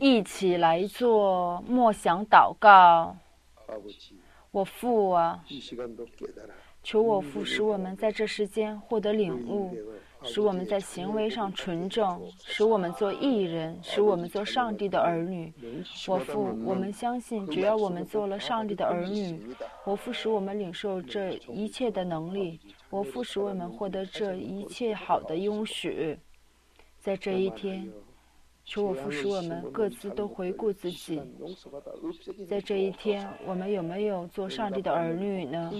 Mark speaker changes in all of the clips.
Speaker 1: 一起来做默想祷告。我父啊，求我父使我们在这世间获得领悟，使我们在行为上纯正，使我们做艺人，使我们做上帝的儿女。我父，我们相信，只要我们做了上帝的儿女，我父使我们领受这一切的能力，我父使我们获得这一切好的应许，在这一天。求我父使我们各自都回顾自己，在这一天，我们有没有做上帝的儿女呢？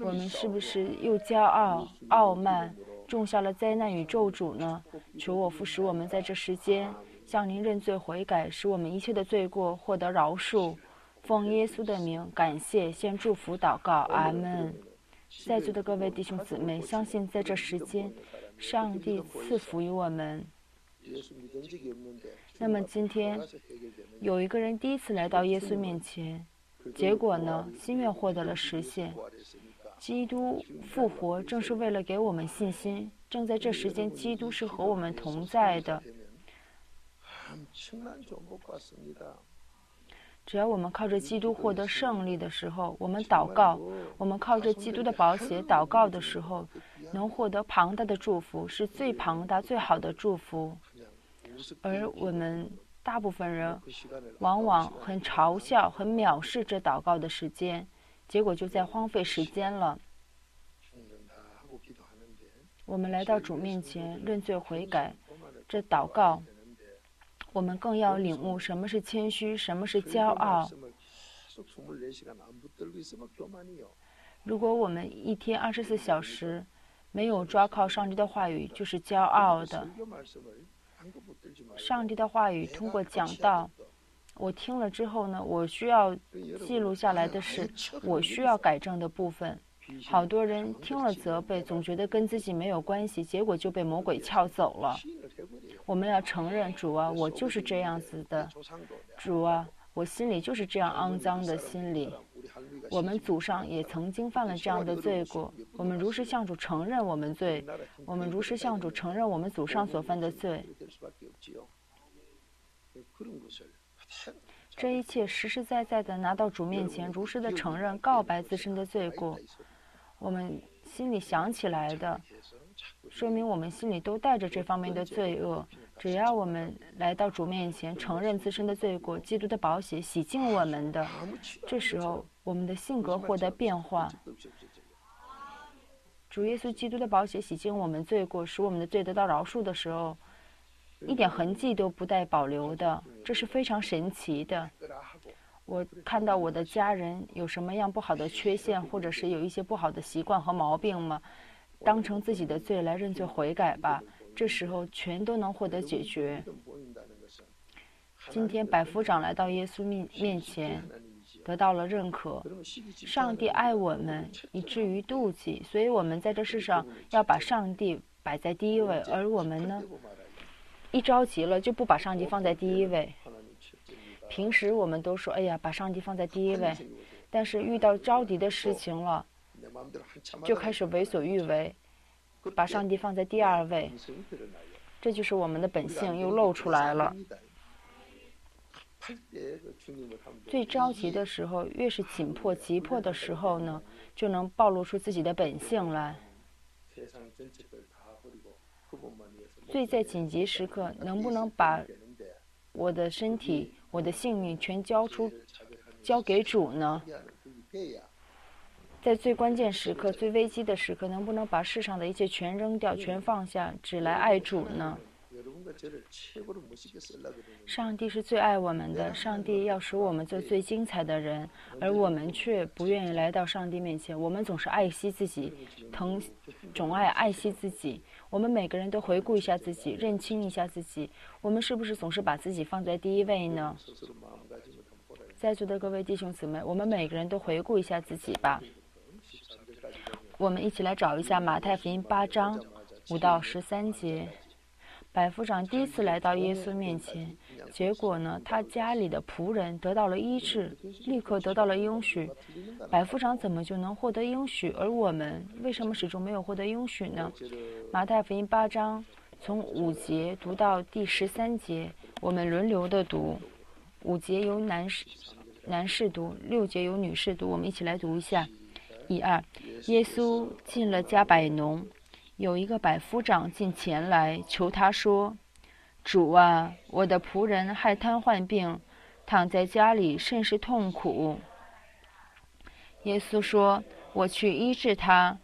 Speaker 1: 我们是不是又骄傲、傲慢，种下了灾难与咒诅呢？求我父使我们在这时间向您认罪悔改，使我们一切的罪过获得饶恕。奉耶稣的名，感谢，先祝福祷告，阿门。在座的各位弟兄姊妹，相信在这时间，上帝赐福于我们。那么今天有一个人第一次来到耶稣面前，结果呢，心愿获得了实现。基督复活正是为了给我们信心，正在这时间，基督是和我们同在的。只要我们靠着基督获得胜利的时候，我们祷告；我们靠着基督的宝血祷告的时候，能获得庞大的祝福，是最庞大、最好的祝福。而我们大部分人往往很嘲笑、很藐视这祷告的时间，结果就在荒废时间了。我们来到主面前认罪悔改，这祷告，我们更要领悟什么是谦虚，什么是骄傲。如果我们一天二十四小时没有抓靠上帝的话语，就是骄傲的。上帝的话语通过讲道，我听了之后呢，我需要记录下来的是我需要改正的部分。好多人听了责备，总觉得跟自己没有关系，结果就被魔鬼撬走了。我们要承认，主啊，我就是这样子的，主啊，我心里就是这样肮脏的心理。我们祖上也曾经犯了这样的罪过，我们如实向主承认我们罪，我们如实向主承认我们祖上所犯的罪。这一切实实在在的拿到主面前，如实的承认、告白自身的罪过。我们心里想起来的，说明我们心里都带着这方面的罪恶。只要我们来到主面前，承认自身的罪过，基督的宝血洗净我们的，这时候我们的性格获得变化。主耶稣基督的宝血洗净我们罪过，使我们的罪得到饶恕的时候，一点痕迹都不带保留的，这是非常神奇的。我看到我的家人有什么样不好的缺陷，或者是有一些不好的习惯和毛病吗？当成自己的罪来认罪悔改吧。这时候全都能获得解决。今天百夫长来到耶稣面面前，得到了认可。上帝爱我们，以至于妒忌，所以我们在这世上要把上帝摆在第一位。而我们呢，一着急了就不把上帝放在第一位。平时我们都说：“哎呀，把上帝放在第一位。”但是遇到着急的事情了，就开始为所欲为。把上帝放在第二位，这就是我们的本性又露出来了。最着急的时候，越是紧迫、急迫的时候呢，就能暴露出自己的本性来。最在紧急时刻，能不能把我的身体、我的性命全交出、交给主呢？在最关键时刻、最危机的时刻，能不能把世上的一切全扔掉、全放下，只来爱主呢？上帝是最爱我们的，上帝要使我们做最精彩的人，而我们却不愿意来到上帝面前。我们总是爱惜自己，疼、总爱爱惜自己。我们每个人都回顾一下自己，认清一下自己，我们是不是总是把自己放在第一位呢？在座的各位弟兄姊妹，我们每个人都回顾一下自己吧。我们一起来找一下马太福音八章五到十三节。百夫长第一次来到耶稣面前，结果呢，他家里的仆人得到了医治，立刻得到了应许。百夫长怎么就能获得应许，而我们为什么始终没有获得应许呢？马太福音八章从五节读到第十三节，我们轮流的读，五节由男士男士读，六节由女士读。我们一起来读一下。一二，耶稣进了加百农，有一个百夫长进前来求他说：“主啊，我的仆人害瘫痪病，躺在家里甚是痛苦。”耶稣说：“我去医治他。”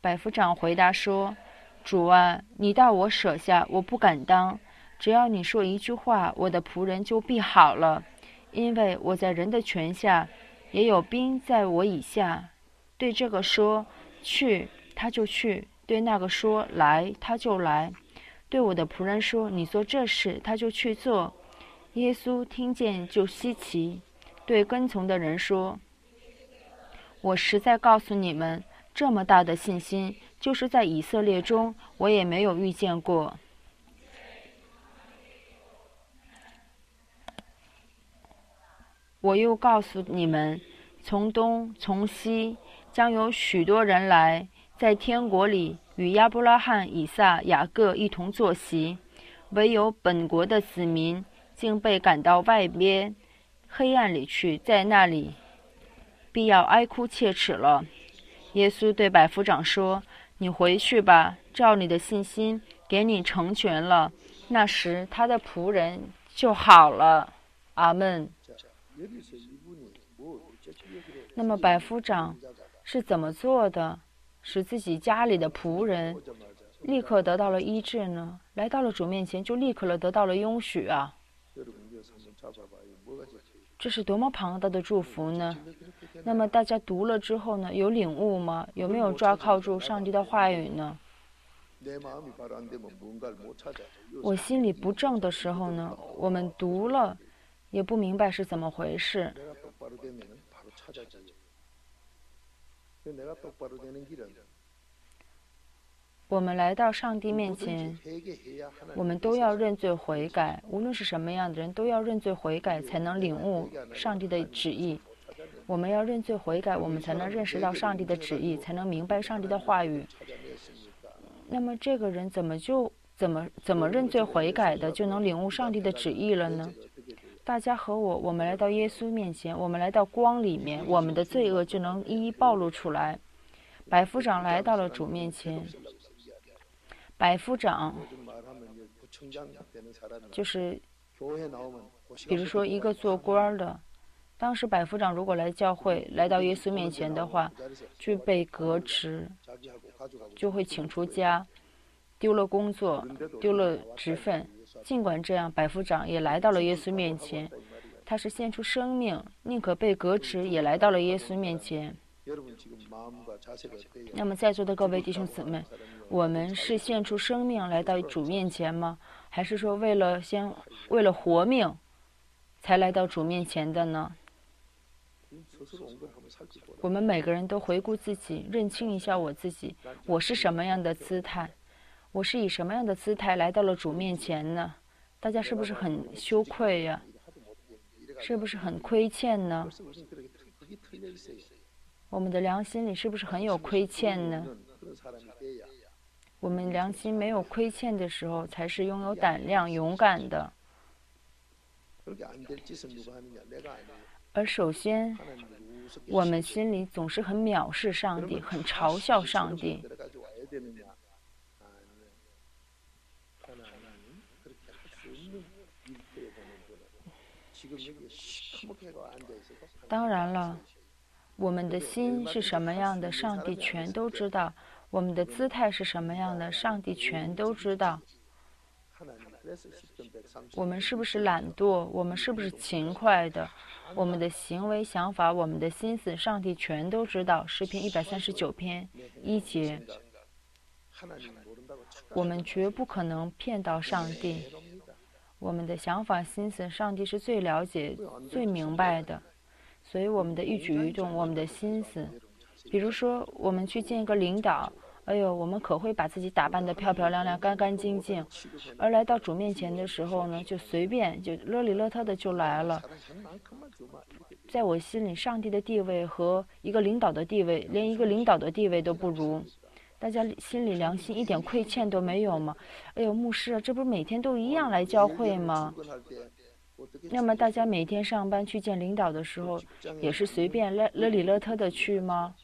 Speaker 1: 百夫长回答说：“主啊，你到我舍下，我不敢当。只要你说一句话，我的仆人就必好了，因为我在人的权下，也有兵在我以下。”对这个说去，他就去；对那个说来，他就来；对我的仆人说你做这事，他就去做。耶稣听见就稀奇，对跟从的人说：“我实在告诉你们，这么大的信心，就是在以色列中，我也没有遇见过。”我又告诉你们，从东从西。将有许多人来，在天国里与亚伯拉罕、以撒、雅各一同坐席；唯有本国的子民竟被赶到外边黑暗里去，在那里必要哀哭切齿了。耶稣对百夫长说：“你回去吧，照你的信心给你成全了。”那时他的仆人就好了。阿门。那么百夫长。是怎么做的，使自己家里的仆人立刻得到了医治呢？来到了主面前，就立刻了得到了拥许啊！这是多么庞大的祝福呢？那么大家读了之后呢，有领悟吗？有没有抓靠住上帝的话语呢？我心里不正的时候呢，我们读了也不明白是怎么回事。我们来到上帝面前，我们都要认罪悔改。无论是什么样的人，都要认罪悔改，才能领悟上帝的旨意。我们要认罪悔改，我们才能认识到上帝的旨意，才能明白上帝的话语。那么，这个人怎么就怎么怎么认罪悔改的，就能领悟上帝的旨意了呢？大家和我，我们来到耶稣面前，我们来到光里面，我们的罪恶就能一一暴露出来。百夫长来到了主面前。百夫长就是，比如说一个做官的，当时百夫长如果来教会，来到耶稣面前的话，就被革职，就会请出家，丢了工作，丢了职分。尽管这样，百夫长也来到了耶稣面前。他是献出生命，宁可被革职，也来到了耶稣面前。那么，在座的各位弟兄姊妹，我们是献出生命来到主面前吗？还是说为了先为了活命才来到主面前的呢？我们每个人都回顾自己，认清一下我自己，我是什么样的姿态？我是以什么样的姿态来到了主面前呢？大家是不是很羞愧呀？是不是很亏欠呢？我们的良心里是不是很有亏欠呢？我们良心没有亏欠的时候，才是拥有胆量、勇敢的。而首先，我们心里总是很藐视上帝，很嘲笑上帝。当然了，我们的心是什么样的，上帝全都知道；我们的姿态是什么样的，上帝全都知道。我们是不是懒惰？我们是不是勤快的？我们的行为、想法、我们的心思，上帝全都知道。诗篇一百三十九篇一节，我们绝不可能骗到上帝。我们的想法、心思，上帝是最了解、最明白的。所以，我们的一举一动，我们的心思，比如说，我们去见一个领导，哎呦，我们可会把自己打扮得漂漂亮亮、干干净净，而来到主面前的时候呢，就随便就邋里邋遢的就来了。在我心里，上帝的地位和一个领导的地位，连一个领导的地位都不如。大家心里良心一点亏欠都没有吗？哎呦，牧师啊，这不是每天都一样来教会吗？那么大家每天上班去见领导的时候，也是随便勒勒里勒特的去吗？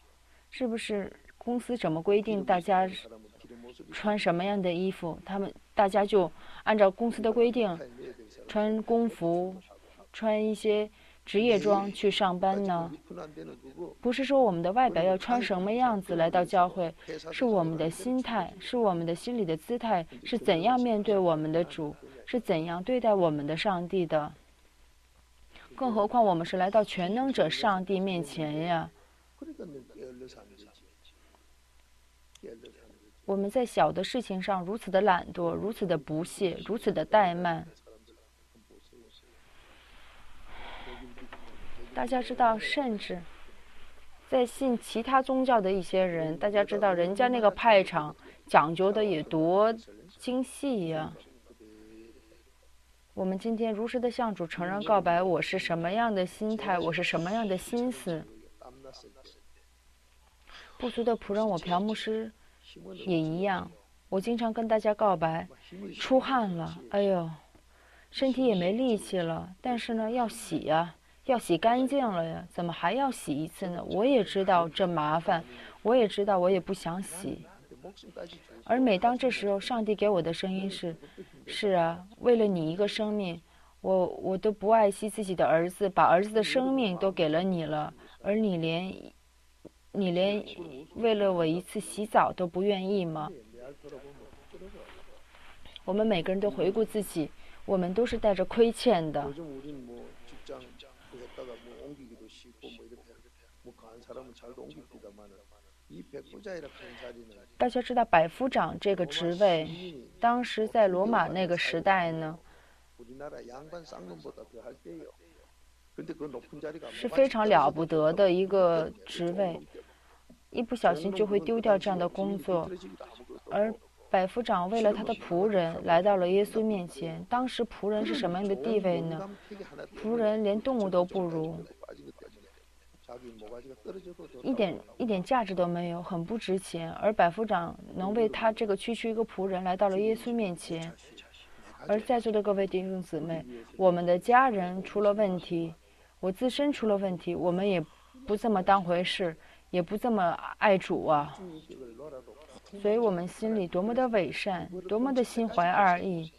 Speaker 1: 是不是公司怎么规定大家穿什么样的衣服，他们大家就按照公司的规定穿工服，穿一些。职业装去上班呢？不是说我们的外表要穿什么样子来到教会，是我们的心态，是我们的心理的姿态，是怎样面对我们的主，是怎样对待我们的上帝的。更何况我们是来到全能者上帝面前呀。我们在小的事情上如此的懒惰，如此的不屑，如此的怠慢。大家知道，甚至在信其他宗教的一些人，大家知道，人家那个派场讲究的也多精细呀。我们今天如实的向主承认告白，我是什么样的心态，我是什么样的心思。不足的仆人，我朴牧师也一样。我经常跟大家告白，出汗了，哎呦，身体也没力气了，但是呢，要洗呀。要洗干净了呀，怎么还要洗一次呢？我也知道这麻烦，我也知道我也不想洗。而每当这时候，上帝给我的声音是：是啊，为了你一个生命，我我都不爱惜自己的儿子，把儿子的生命都给了你了，而你连你连为了我一次洗澡都不愿意吗？我们每个人都回顾自己，我们都是带着亏欠的。大家知道百夫长这个职位，当时在罗马那个时代呢，是非常了不得的一个职位，一不小心就会丢掉这样的工作。而百夫长为了他的仆人来到了耶稣面前，当时仆人是什么样的地位呢？仆人连动物都不如。一点一点价值都没有，很不值钱。而百夫长能为他这个区区一个仆人来到了耶稣面前，而在座的各位弟兄姊妹，我们的家人出了问题，我自身出了问题，我们也不这么当回事，也不这么爱主啊。所以我们心里多么的伪善，多么的心怀二意。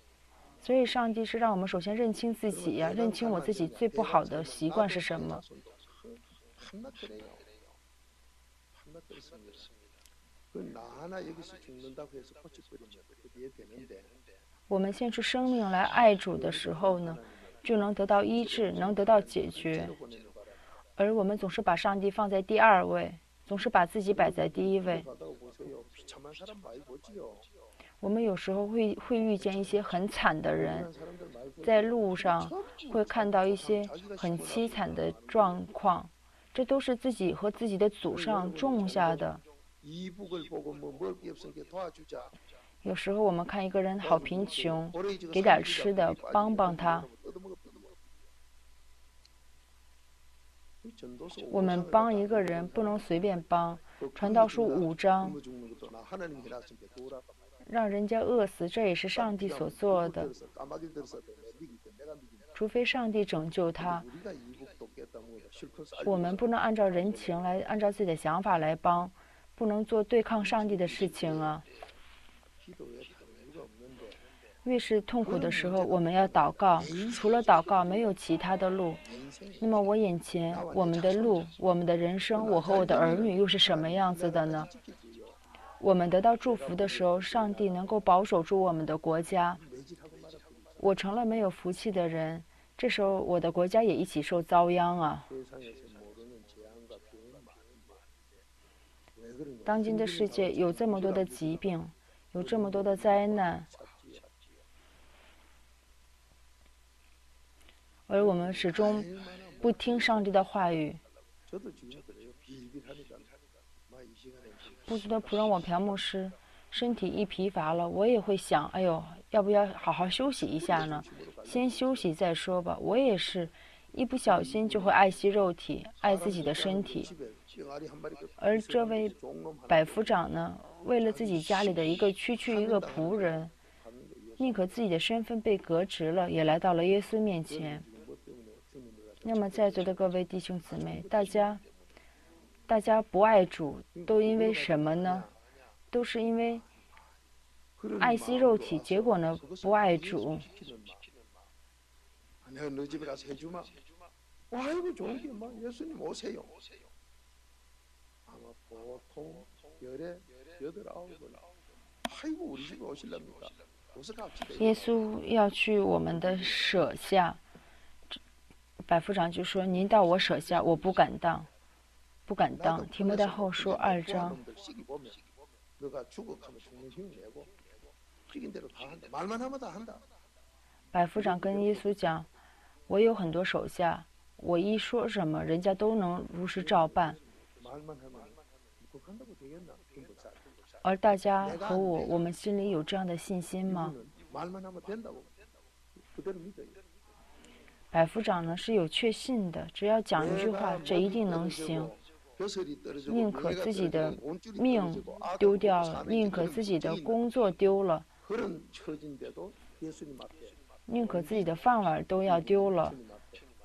Speaker 1: 所以上帝是让我们首先认清自己呀，认清我自己最不好的习惯是什么。我们献出生命来爱主的时候呢，就能得到医治，能得到解决。而我们总是把上帝放在第二位，总是把自己摆在第一位。我们有时候会会遇见一些很惨的人，在路上会看到一些很凄惨的状况。这都是自己和自己的祖上种下的。有时候我们看一个人好贫穷，给点吃的，帮帮他。我们帮一个人不能随便帮。传道书五章，让人家饿死，这也是上帝所做的。除非上帝拯救他。我们不能按照人情来，按照自己的想法来帮，不能做对抗上帝的事情啊。越是痛苦的时候，我们要祷告。除了祷告，没有其他的路。那么我眼前，我们的路，我们的人生，我和我的儿女又是什么样子的呢？我们得到祝福的时候，上帝能够保守住我们的国家。我成了没有福气的人。这时候，我的国家也一起受遭殃啊！当今的世界有这么多的疾病，有这么多的灾难，而我们始终不听上帝的话语。不知道仆人我朴牧师身体一疲乏了，我也会想：哎呦，要不要好好休息一下呢？先休息再说吧。我也是，一不小心就会爱惜肉体，爱自己的身体。而这位百夫长呢，为了自己家里的一个区区一个仆人，宁可自己的身份被革职了，也来到了耶稣面前。那么，在座的各位弟兄姊妹，大家，大家不爱主，都因为什么呢？都是因为爱惜肉体，结果呢，不爱主。耶稣要去我们的舍下。百夫长就说：“您到我舍下，我不敢当，不敢当。”提摩太后书二章。百夫长跟耶稣讲：“我有很多手下，我一说什么，人家都能如实照办。”而大家和我，我们心里有这样的信心吗？百夫长呢是有确信的，只要讲一句话，这一定能行。宁可自己的命丢掉了，宁可自己的工作丢了，宁可自己的饭碗都要丢了，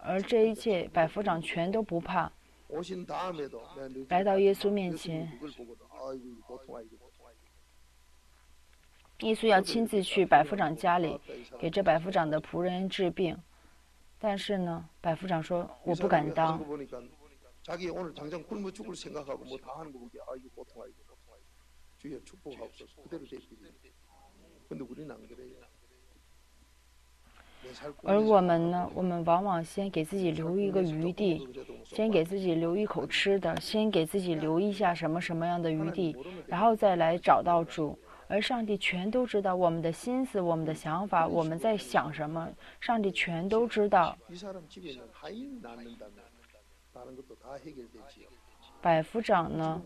Speaker 1: 而这一切百夫长全都不怕。来到耶稣面前，耶稣要亲自去百夫长家里，给这百夫长的仆人治病。但是呢，百夫长说我不敢当。而我们呢，我们往往先给自己留一个余地，先给自己留一口吃的，先给自己留一下什么什么样的余地，然后再来找到主。而上帝全都知道我们的心思、我们的想法、我们在想什么，上帝全都知道。百夫长呢？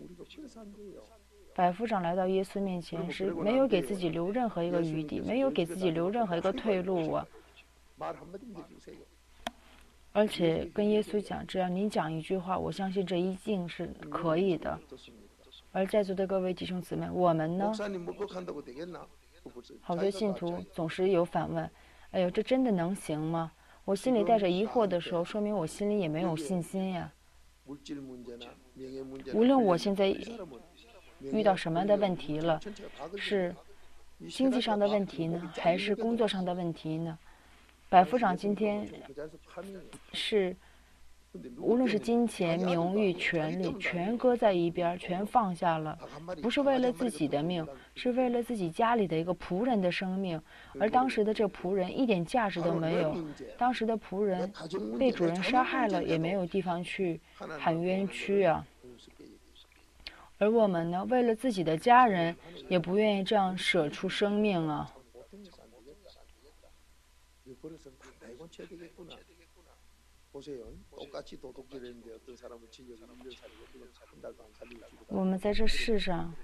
Speaker 1: 百夫长来到耶稣面前，是没有给自己留任何一个余地，没有给自己留任何一个退路啊！而且跟耶稣讲，只要您讲一句话，我相信这一定是可以的。而在座的各位弟兄姊妹，我们呢？好多信徒总是有反问：“哎呦，这真的能行吗？”我心里带着疑惑的时候，说明我心里也没有信心呀。无论我现在遇到什么样的问题了，是经济上的问题呢，还是工作上的问题呢？百夫长今天是。无论是金钱、名誉、权利，全搁在一边，全放下了，不是为了自己的命，是为了自己家里的一个仆人的生命。而当时的这仆人一点价值都没有，当时的仆人被主人杀害了，也没有地方去喊冤屈啊。而我们呢，为了自己的家人，也不愿意这样舍出生命啊。我们在这世上，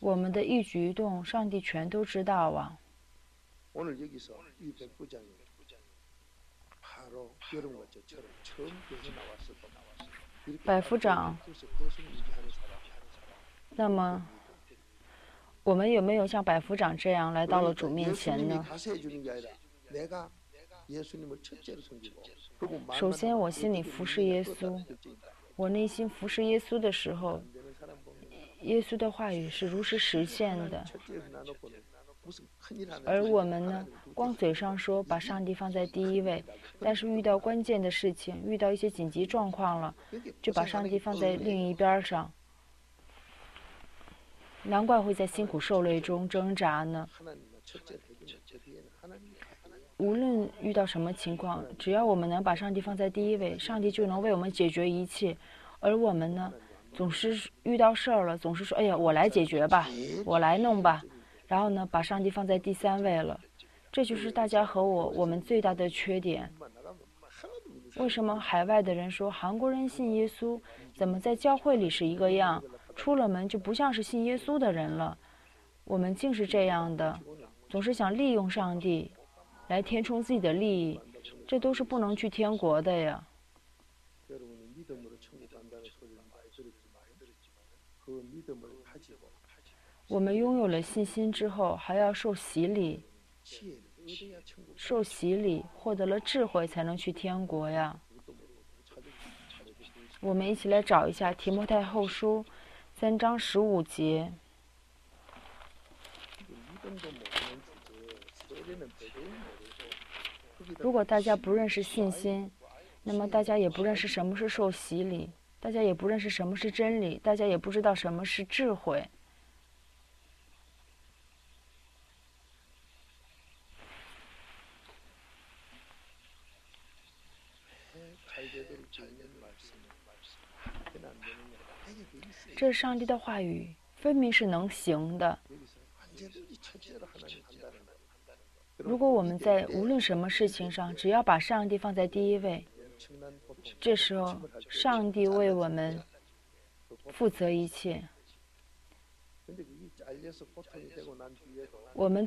Speaker 1: 我们的一举一动，上帝全都知道啊。百夫长，那么。我们有没有像百夫长这样来到了主面前呢？首先，我心里服侍耶稣，我内心服侍耶稣的时候，耶稣的话语是如实实现的。而我们呢，光嘴上说把上帝放在第一位，但是遇到关键的事情，遇到一些紧急状况了，就把上帝放在另一边上。难怪会在辛苦受累中挣扎呢。无论遇到什么情况，只要我们能把上帝放在第一位，上帝就能为我们解决一切。而我们呢，总是遇到事儿了，总是说：“哎呀，我来解决吧，我来弄吧。”然后呢，把上帝放在第三位了。这就是大家和我我们最大的缺点。为什么海外的人说韩国人信耶稣，怎么在教会里是一个样？出了门就不像是信耶稣的人了，我们竟是这样的，总是想利用上帝来填充自己的利益，这都是不能去天国的呀。我们拥有了信心之后，还要受洗礼，受洗礼获得了智慧，才能去天国呀。我们一起来找一下《提摩太后书》三章十五节。如果大家不认识信心，那么大家也不认识什么是受洗礼，大家也不认识什么是真理，大家也不知道什么是智慧。这是上帝的话语，分明是能行的。如果我们在无论什么事情上，只要把上帝放在第一位，这时候上帝为我们负责一切。我们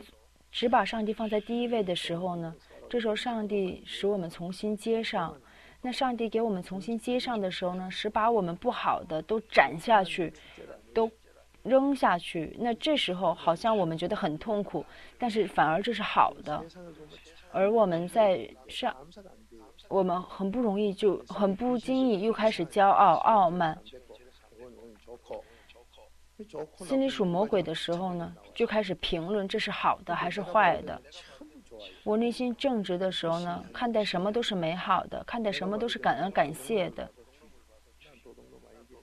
Speaker 1: 只把上帝放在第一位的时候呢，这时候上帝使我们重新接上。那上帝给我们重新接上的时候呢，是把我们不好的都斩下去，都扔下去。那这时候好像我们觉得很痛苦，但是反而这是好的。而我们在上，我们很不容易就很不经意又开始骄傲傲慢。心里属魔鬼的时候呢，就开始评论这是好的还是坏的。我内心正直的时候呢，看待什么都是美好的，看待什么都是感恩感谢的。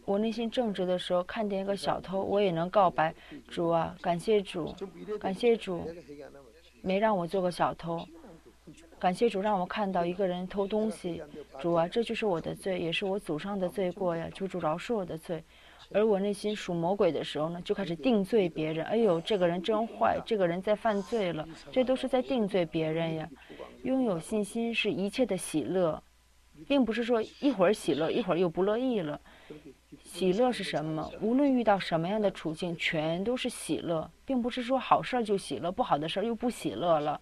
Speaker 1: 我内心正直的时候，看见一个小偷，我也能告白：主啊，感谢主，感谢主，没让我做个小偷。感谢主让我看到一个人偷东西。主啊，这就是我的罪，也是我祖上的罪过呀。求主饶恕我的罪。而我内心属魔鬼的时候呢，就开始定罪别人。哎呦，这个人真坏，这个人在犯罪了，这都是在定罪别人呀。拥有信心是一切的喜乐，并不是说一会儿喜乐，一会儿又不乐意了。喜乐是什么？无论遇到什么样的处境，全都是喜乐，并不是说好事儿就喜乐，不好的事儿又不喜乐了。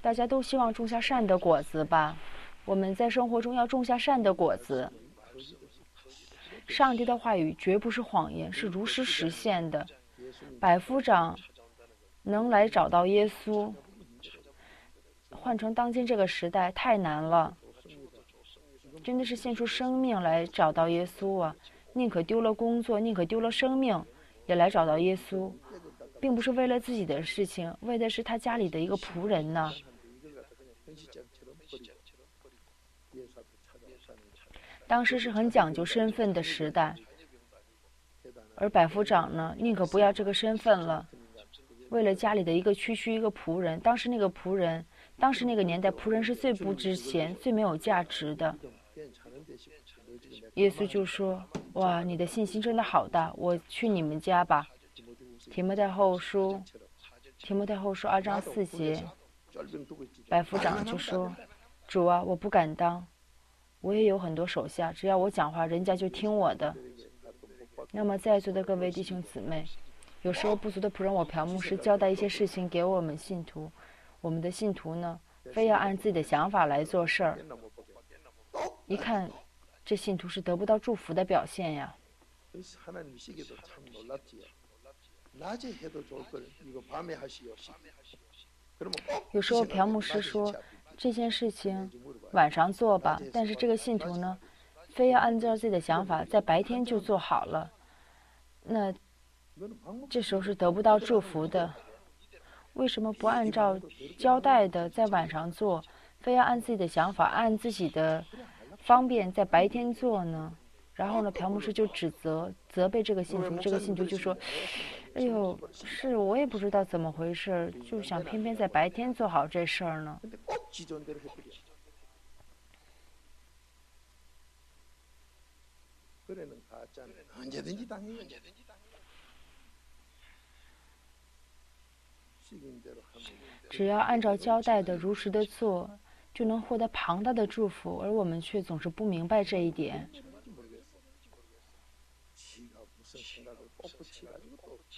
Speaker 1: 大家都希望种下善的果子吧？我们在生活中要种下善的果子。上帝的话语绝不是谎言，是如实实现的。百夫长能来找到耶稣，换成当今这个时代太难了。真的是献出生命来找到耶稣啊！宁可丢了工作，宁可丢了生命，也来找到耶稣，并不是为了自己的事情，为的是他家里的一个仆人呢。当时是很讲究身份的时代，而百夫长呢，宁可不要这个身份了，为了家里的一个区区一个仆人。当时那个仆人，当时那个年代，仆人是最不值钱、最没有价值的。耶稣就说：“哇，你的信心真的好大，我去你们家吧。”提摩太后书，提摩太后书二章四节，百夫长就说：“主啊，我不敢当。”我也有很多手下，只要我讲话，人家就听我的。那么，在座的各位弟兄姊妹，有时候不足的仆人，我朴牧师交代一些事情给我们信徒，我们的信徒呢，非要按自己的想法来做事儿。一看，这信徒是得不到祝福的表现呀。有时候朴牧师说。这件事情晚上做吧，但是这个信徒呢，非要按照自己的想法在白天就做好了，那这时候是得不到祝福的。为什么不按照交代的在晚上做，非要按自己的想法、按自己的方便在白天做呢？然后呢，朴牧师就指责、责备这个信徒，这个信徒就说。哎呦，是我也不知道怎么回事，就想偏偏在白天做好这事儿呢。只要按照交代的如实的做，就能获得庞大的祝福，而我们却总是不明白这一点。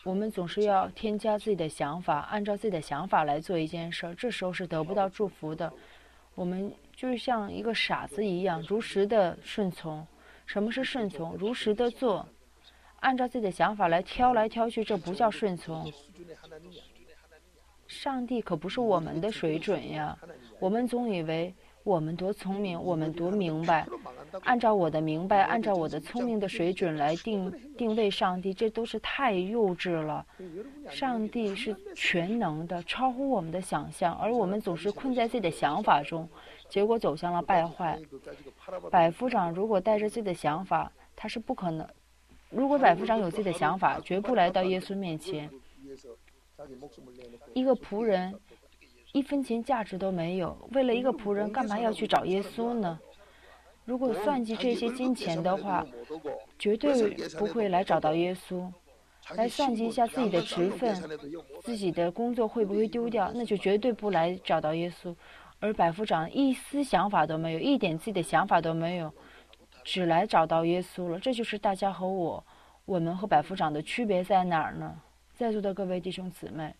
Speaker 1: 我们总是要添加自己的想法，按照自己的想法来做一件事儿，这时候是得不到祝福的。我们就像一个傻子一样，如实的顺从。什么是顺从？如实的做，按照自己的想法来挑来挑去，这不叫顺从。上帝可不是我们的水准呀！我们总以为我们多聪明，我们多明白，按照我的明白，按照我的聪明的水准来定定位上帝，这都是太幼稚了。上帝是全能的，超乎我们的想象，而我们总是困在自己的想法中，结果走向了败坏。百夫长如果带着自己的想法，他是不可能。如果百夫长有自己的想法，绝不来到耶稣面前。一个仆人一分钱价值都没有，为了一个仆人，干嘛要去找耶稣呢？如果算计这些金钱的话，绝对不会来找到耶稣。来算计一下自己的职分，自己的工作会不会丢掉，那就绝对不来找到耶稣。而百夫长一丝想法都没有，一点自己的想法都没有，只来找到耶稣了。这就是大家和我，我们和百夫长的区别在哪儿呢？在座的各位弟兄姊妹，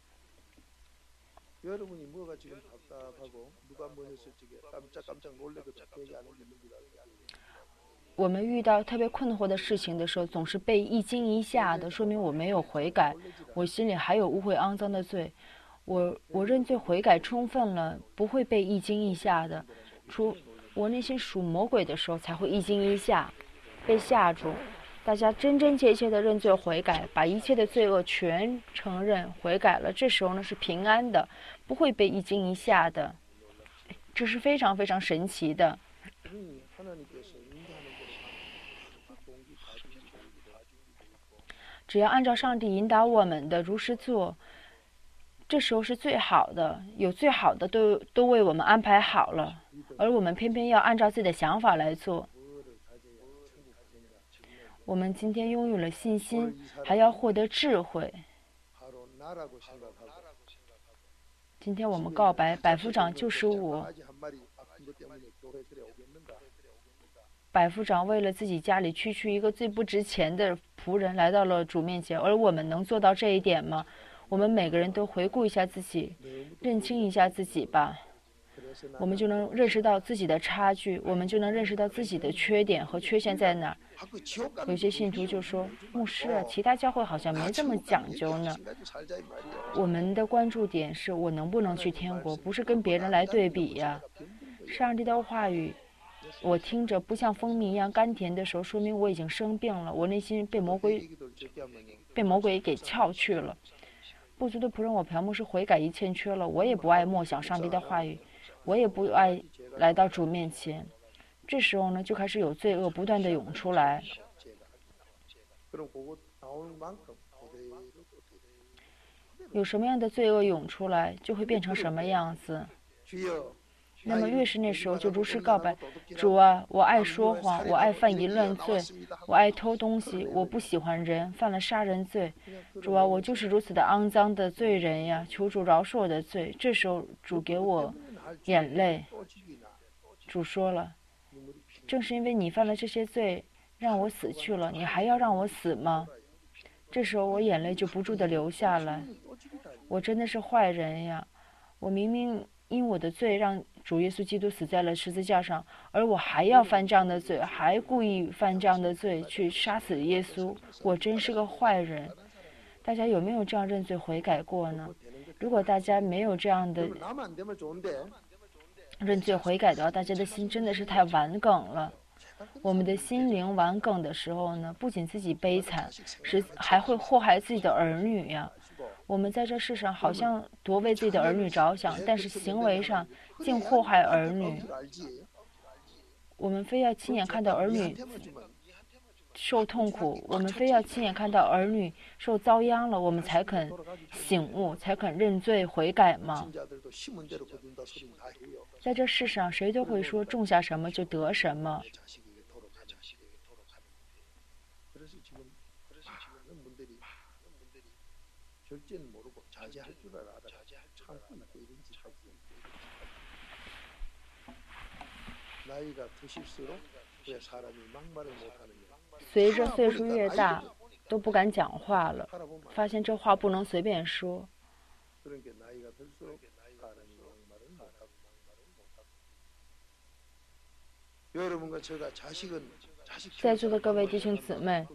Speaker 1: 我们遇到特别困惑的事情的时候，总是被一惊一吓的，说明我没有悔改，我心里还有污秽肮脏的罪。我我认罪悔改充分了，不会被一惊一吓的。除我内心属魔鬼的时候，才会一惊一吓，被吓住。大家真真切切的认罪悔改，把一切的罪恶全承认悔改了，这时候呢是平安的，不会被一惊一吓的，这是非常非常神奇的。只要按照上帝引导我们的如实做，这时候是最好的，有最好的都都为我们安排好了，而我们偏偏要按照自己的想法来做。我们今天拥有了信心，还要获得智慧。今天我们告白，百夫长就是我。百夫长为了自己家里区区一个最不值钱的仆人来到了主面前，而我们能做到这一点吗？我们每个人都回顾一下自己，认清一下自己吧。我们就能认识到自己的差距，我们就能认识到自己的缺点和缺陷在哪儿。有些信徒就说：“牧师啊，其他教会好像没这么讲究呢。”我们的关注点是我能不能去天国，不是跟别人来对比呀。上帝的话语，我听着不像蜂蜜一样甘甜的时候，说明我已经生病了，我内心被魔鬼被魔鬼给撬去了。不足的仆人，我朴牧师悔改一欠缺了，我也不爱默想上帝的话语。我也不爱来到主面前，这时候呢，就开始有罪恶不断的涌出来。有什么样的罪恶涌出来，就会变成什么样子。那么越是那时候，就如实告白：主啊，我爱说谎，我爱犯淫乱罪，我爱偷东西，我不喜欢人，犯了杀人罪。主啊，我就是如此的肮脏的罪人呀！求主饶恕我的罪。这时候，主给我。眼泪，主说了，正是因为你犯了这些罪，让我死去了，你还要让我死吗？这时候我眼泪就不住的流下来，我真的是坏人呀！我明明因我的罪让主耶稣基督死在了十字架上，而我还要犯这样的罪，还故意犯这样的罪去杀死耶稣，我真是个坏人。大家有没有这样认罪悔改过呢？如果大家没有这样的认罪悔改的话，大家的心真的是太顽梗了。我们的心灵顽梗的时候呢，不仅自己悲惨，是还会祸害自己的儿女呀。我们在这世上好像多为自己的儿女着想，但是行为上竟祸害儿女。我们非要亲眼看到儿女。受痛苦，我们非要亲眼看到儿女受遭殃了，我们才肯醒悟，才肯认罪悔改吗？在这世上，谁都会说种下什么就得什么。随着岁数越大，都不敢讲话了。发现这话不能随便说。在座的各位弟兄姊妹，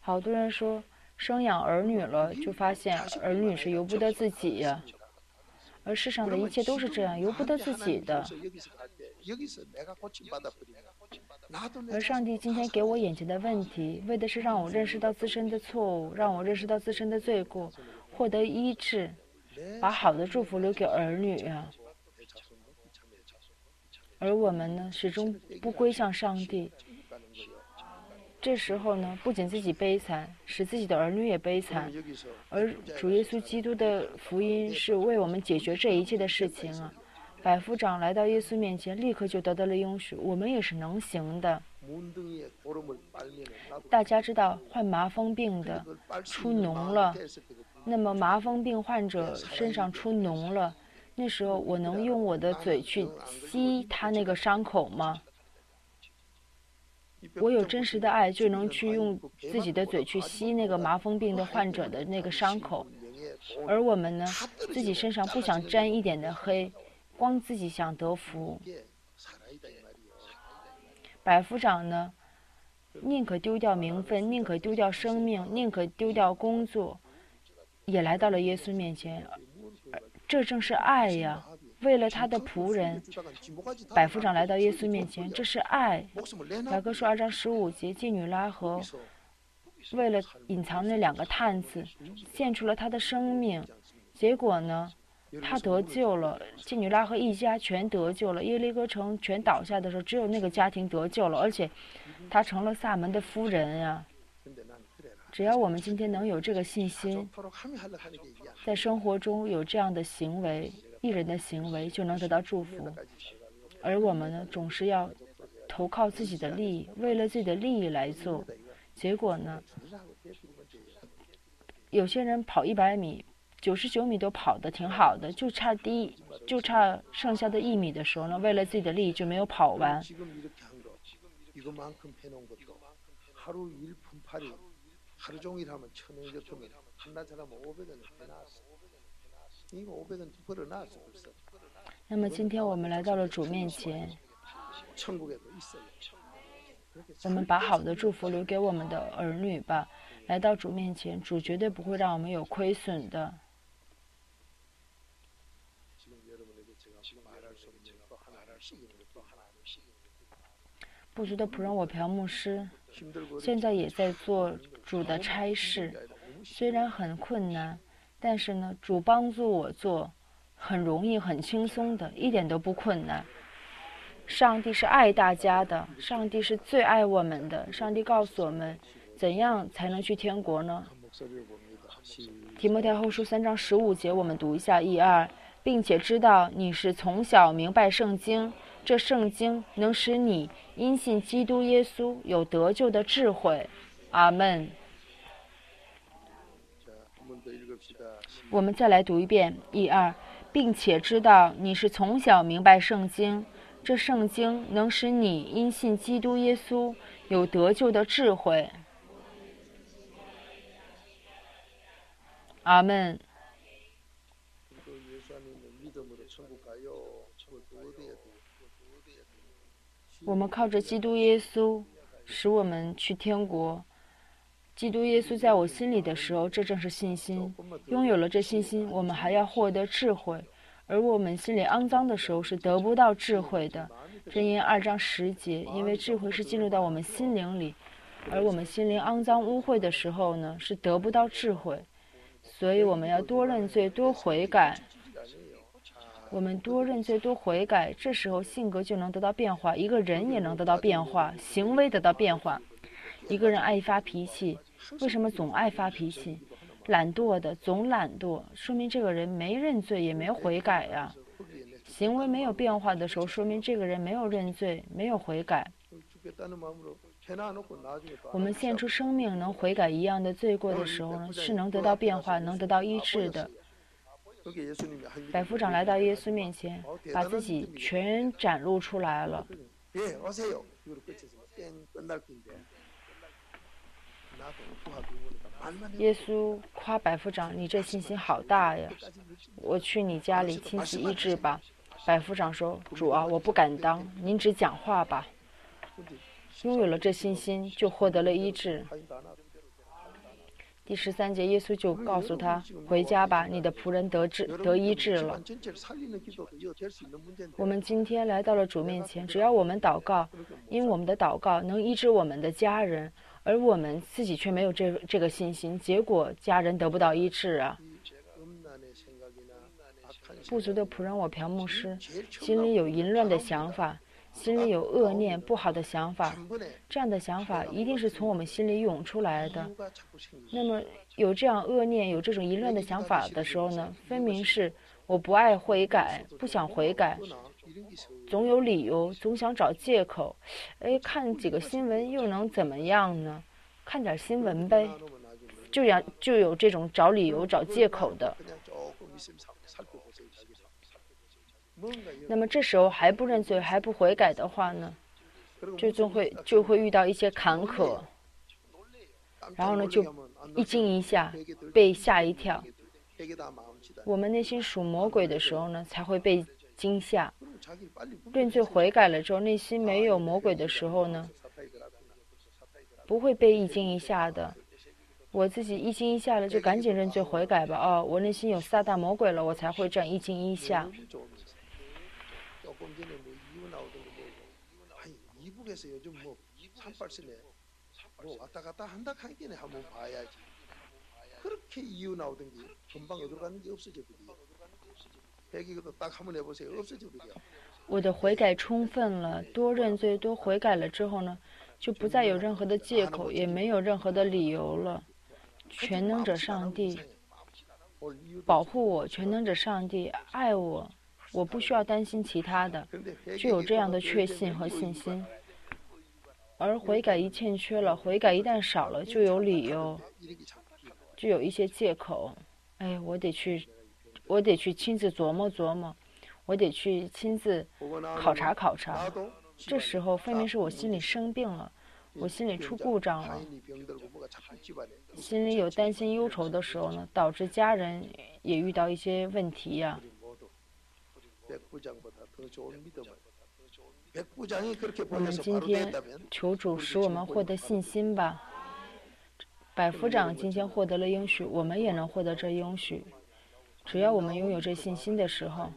Speaker 1: 好多人说生养儿女了，就发现儿女是由不得自己呀。而世上的一切都是这样，由不得自己的。而上帝今天给我眼前的问题，为的是让我认识到自身的错误，让我认识到自身的罪过，获得医治，把好的祝福留给儿女啊。而我们呢，始终不归向上帝。这时候呢，不仅自己悲惨，使自己的儿女也悲惨。而主耶稣基督的福音是为我们解决这一切的事情啊！百夫长来到耶稣面前，立刻就得到了应许。我们也是能行的。大家知道，患麻风病的出脓了，那么麻风病患者身上出脓了，那时候我能用我的嘴去吸他那个伤口吗？我有真实的爱，就能去用自己的嘴去吸那个麻风病的患者的那个伤口，而我们呢，自己身上不想沾一点的黑，光自己想得福。百夫长呢，宁可丢掉名分，宁可丢掉生命，宁可丢掉工作，也来到了耶稣面前，这正是爱呀。为了他的仆人，百夫长来到耶稣面前，这是爱。雅各书二章十五节，妓女拉合为了隐藏那两个探子，献出了他的生命。结果呢，他得救了，妓女拉和一家全得救了。耶利哥城全倒下的时候，只有那个家庭得救了，而且他成了萨门的夫人呀。只要我们今天能有这个信心，在生活中有这样的行为。艺人的行为就能得到祝福，而我们呢，总是要投靠自己的利益，为了自己的利益来做。结果呢，有些人跑一百米，九十九米都跑得挺好的，就差第一，就差剩下的一米的时候呢，为了自己的利益就没有跑完。那么今天我们来到了主面前，我们把好的祝福留给我们的儿女吧。来到主面前，主绝对不会让我们有亏损的。不足的仆人我朴牧师，现在也在做主的差事，虽然很困难。但是呢，主帮助我做，很容易、很轻松的，一点都不困难。上帝是爱大家的，上帝是最爱我们的。上帝告诉我们，怎样才能去天国呢？提摩太后书三章十五节，我们读一下一二，并且知道你是从小明白圣经，这圣经能使你因信基督耶稣有得救的智慧。阿门。我们再来读一遍一二，并且知道你是从小明白圣经，这圣经能使你因信基督耶稣有得救的智慧。阿门。我们靠着基督耶稣，使我们去天国。基督耶稣在我心里的时候，这正是信心。拥有了这信心，我们还要获得智慧。而我们心里肮脏的时候，是得不到智慧的。正因二章十节，因为智慧是进入到我们心灵里，而我们心灵肮脏污秽的时候呢，是得不到智慧。所以我们要多认罪，多悔改。我们多认罪，多悔改，这时候性格就能得到变化，一个人也能得到变化，行为得到变化。一个人爱发脾气，为什么总爱发脾气？懒惰的总懒惰，说明这个人没认罪，也没悔改呀。行为没有变化的时候，说明这个人没有认罪，没有悔改。我们献出生命能悔改一样的罪过的时候呢，是能得到变化，能得到医治的。百夫长来到耶稣面前，把自己全展露出来了。耶稣夸百夫长：“你这信心好大呀！我去你家里亲戚医治吧。”百夫长说：“主啊，我不敢当，您只讲话吧。”拥有了这信心，就获得了医治。第十三节，耶稣就告诉他：“回家吧，你的仆人得治得医治了。”我们今天来到了主面前，只要我们祷告，因我们的祷告能医治我们的家人，而我们自己却没有这这个信心，结果家人得不到医治啊。不足的仆人我朴牧师，心里有淫乱的想法。心里有恶念、不好的想法，这样的想法一定是从我们心里涌出来的。那么有这样恶念、有这种淫乱的想法的时候呢，分明是我不爱悔改，不想悔改，总有理由，总想找借口。哎，看几个新闻又能怎么样呢？看点新闻呗，就要就有这种找理由、找借口的。那么这时候还不认罪还不悔改的话呢，就总会就会遇到一些坎坷，然后呢就一惊一吓，被吓一跳。我们内心属魔鬼的时候呢，才会被惊吓。认罪悔改了之后，内心没有魔鬼的时候呢，不会被一惊一吓的。我自己一惊一吓了，就赶紧认罪悔改吧。哦，我内心有撒旦魔鬼了，我才会这样一惊一吓。我的悔改充分了，多认罪、多悔改了之后呢，就不再有任何的借口，也没有任何的理由了。全能者上帝保护我，全能者上帝爱我。我不需要担心其他的，就有这样的确信和信心。而悔改一欠缺了，悔改一旦少了，就有理由，就有一些借口。哎，我得去，我得去亲自琢磨琢磨，我得去亲自考察考察。这时候分明是我心里生病了，我心里出故障了，心里有担心忧愁的时候呢，导致家人也遇到一些问题呀。我们今天求主使我们获得信心吧。百夫长今天获得了应许，我们也能获得这应许。只要我们拥有这信心的时候，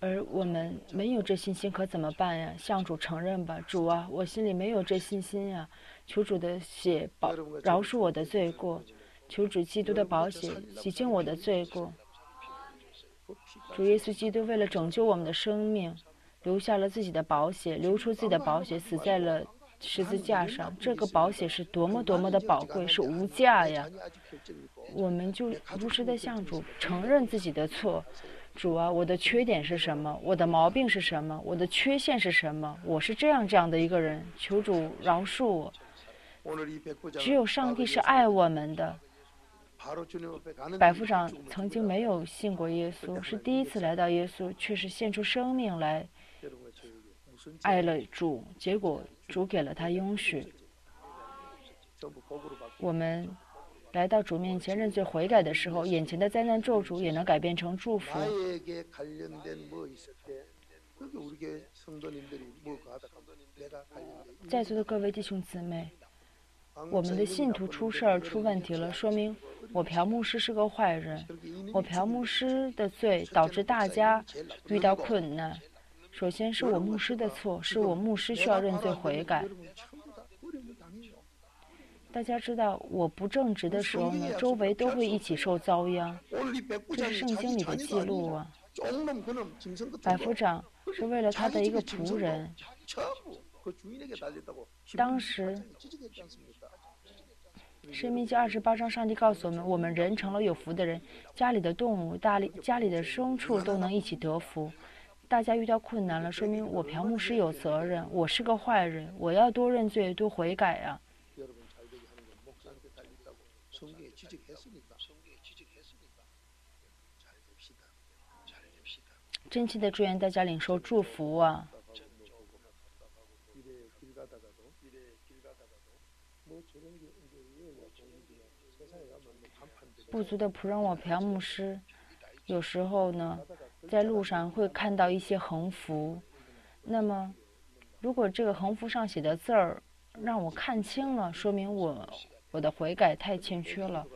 Speaker 1: 而我们没有这信心，可怎么办呀？向主承认吧，主啊，我心里没有这信心呀。求主的血保饶恕我的罪过，求主基督的宝血洗净我的罪过。主耶稣基督为了拯救我们的生命，留下了自己的宝血，流出自己的宝血，死在了十字架上。这个宝血是多么多么的宝贵，是无价呀！我们就如实的向主承认自己的错。主啊，我的缺点是什么？我的毛病是什么？我的缺陷是什么？我是这样这样的一个人，求主饶恕我。只有上帝是爱我们的。百夫长曾经没有信过耶稣，是第一次来到耶稣，却是献出生命来爱了主，结果主给了他应许。我们来到主面前认罪悔改的时候，眼前的灾难咒诅也能改变成祝福。在座的各位弟兄姊妹。我们的信徒出事儿、出问题了，说明我朴牧师是个坏人。我朴牧师的罪导致大家遇到困难。首先是我牧师的错，是我牧师需要认罪悔改。大家知道，我不正直的时候呢，周围都会一起受遭殃。这是圣经里的记录啊。百夫长是为了他的一个仆人。当时。生命记二十八章，上帝告诉我们：我们人成了有福的人，家里的动物、大里家里的牲畜都能一起得福。大家遇到困难了，说明我朴牧师有责任，我是个坏人，我要多认罪、多悔改啊！真切的祝愿大家领受祝福啊！不足的仆人我朴牧师，有时候呢，在路上会看到一些横幅。那么，如果这个横幅上写的字儿让我看清了，说明我我的悔改太欠缺了，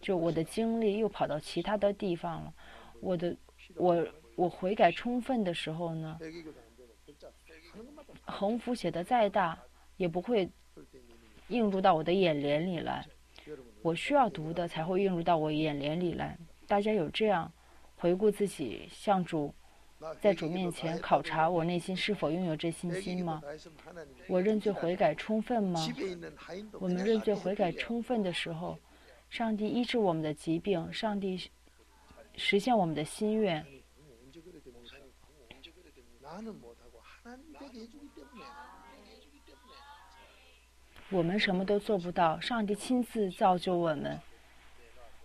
Speaker 1: 就我的精力又跑到其他的地方了。我的我我悔改充分的时候呢，横幅写的再大也不会映入到我的眼帘里来。我需要读的才会映入到我眼帘里来。大家有这样回顾自己向主。在主面前考察我内心是否拥有这信心吗？我认罪悔改充分吗？我们认罪悔改充分的时候，上帝医治我们的疾病，上帝实现我们的心愿。我们什么都做不到，上帝亲自造就我们。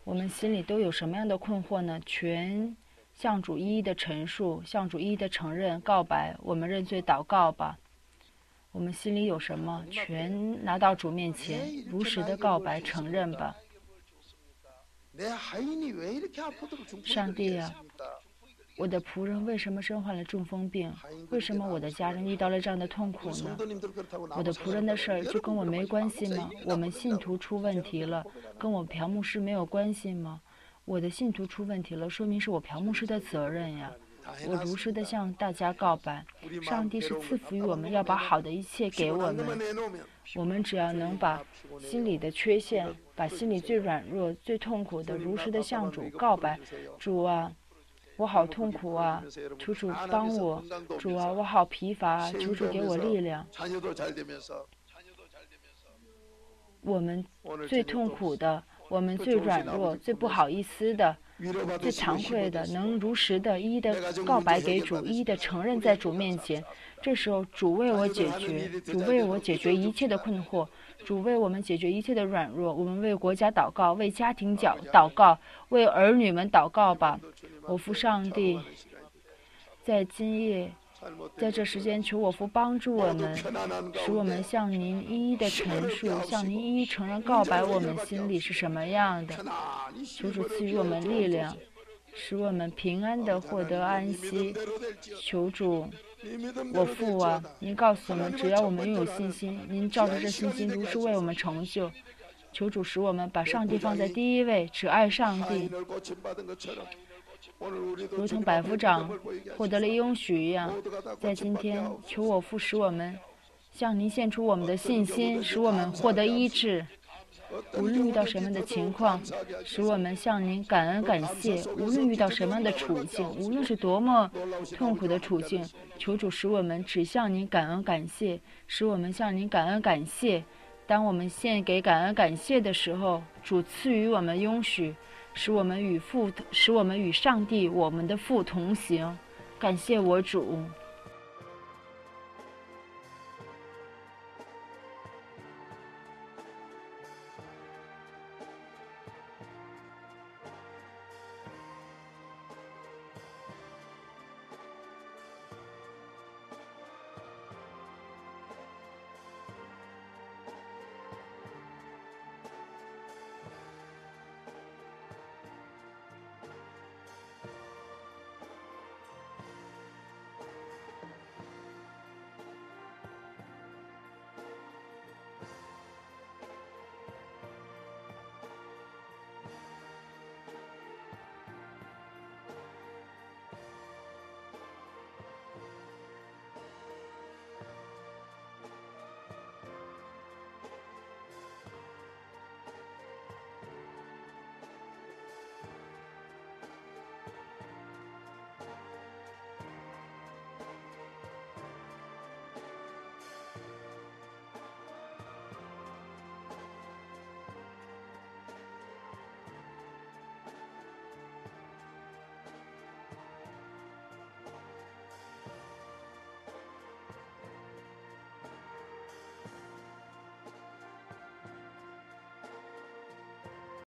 Speaker 1: 我们心里都有什么样的困惑呢？全。向主一一的陈述，向主一一的承认、告白，我们认罪祷告吧。我们心里有什么，全拿到主面前，如实的告白、承认吧。上帝啊，我的仆人为什么身患了中风病？为什么我的家人遇到了这样的痛苦呢？我的仆人的事儿就跟我没关系吗？我们信徒出问题了，跟我朴牧师没有关系吗？我的信徒出问题了，说明是我朴牧师的责任呀。我如实的向大家告白，上帝是赐福于我们，要把好的一切给我们。我们只要能把心里的缺陷，把心里最软弱、最痛苦的，如实的向主告白。主啊，我好痛苦啊，求主帮我。主啊，我好疲乏啊，求主给我力量。我们最痛苦的。我们最软弱、最不好意思的、最惭愧的，能如实的、一一的告白给主，一一的承认在主面前。这时候，主为我解决，主为我解决一切的困惑，主为我们解决一切的软弱。我们为国家祷告，为家庭祷祷告，为儿女们祷告吧。我父上帝，在今夜。在这时间，求我父帮助我们，使我们向您一一的陈述，向您一一承认告白，我们心里是什么样的。求主赐予我们力量，使我们平安的获得安息。求主，我父啊，您告诉我们，只要我们拥有信心，您照着这信心如是为我们成就。求主使我们把上帝放在第一位，只爱上帝。如同百夫长获得了应许一样，在今天，求我父使我们向您献出我们的信心，使我们获得医治。无论遇到什么样的情况，使我们向您感恩感谢。无论遇到什么样的处境，无论是多么痛苦的处境，求主使我们只向您感恩感谢，使我们向您感恩感谢。当我们献给感恩感谢的时候，主赐予我们应许。使我们与父，使我们与上帝，我们的父同行。感谢我主。